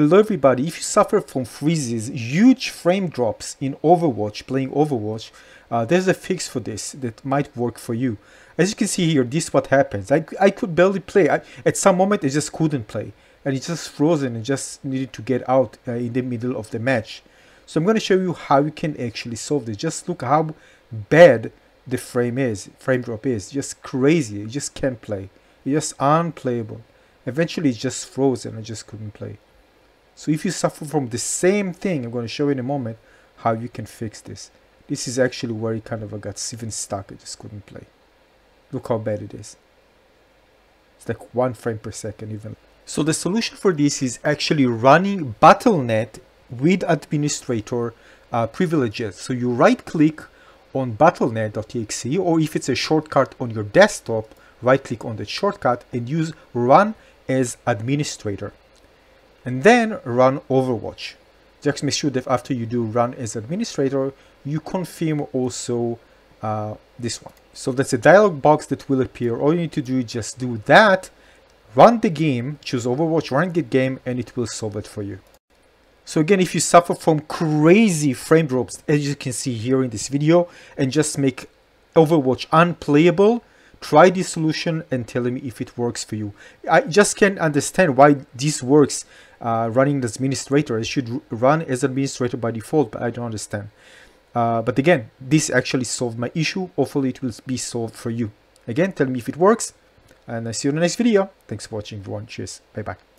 Hello everybody, if you suffer from freezes, huge frame drops in Overwatch, playing Overwatch, uh, there's a fix for this that might work for you. As you can see here, this is what happens. I, I could barely play. I, at some moment, I just couldn't play. And it's just frozen and just needed to get out uh, in the middle of the match. So I'm going to show you how you can actually solve this. Just look how bad the frame is, frame drop is. Just crazy. You just can't play. It's just unplayable. Eventually, it's just frozen. I just couldn't play. So if you suffer from the same thing, I'm going to show you in a moment how you can fix this. This is actually where it kind of got even stuck. I just couldn't play. Look how bad it is. It's like one frame per second even. So the solution for this is actually running Battle.net with administrator uh, privileges. So you right click on battle.net.exe or if it's a shortcut on your desktop, right click on the shortcut and use run as administrator and then run Overwatch. Just make sure that after you do run as administrator, you confirm also uh, this one. So that's a dialog box that will appear. All you need to do is just do that, run the game, choose Overwatch, run the game, and it will solve it for you. So again, if you suffer from crazy frame drops, as you can see here in this video, and just make Overwatch unplayable, try this solution and tell me if it works for you. I just can't understand why this works uh, running as administrator. It should run as administrator by default, but I don't understand. Uh, but again, this actually solved my issue. Hopefully it will be solved for you. Again, tell me if it works. And I see you in the next video. Thanks for watching everyone. Cheers. Bye bye.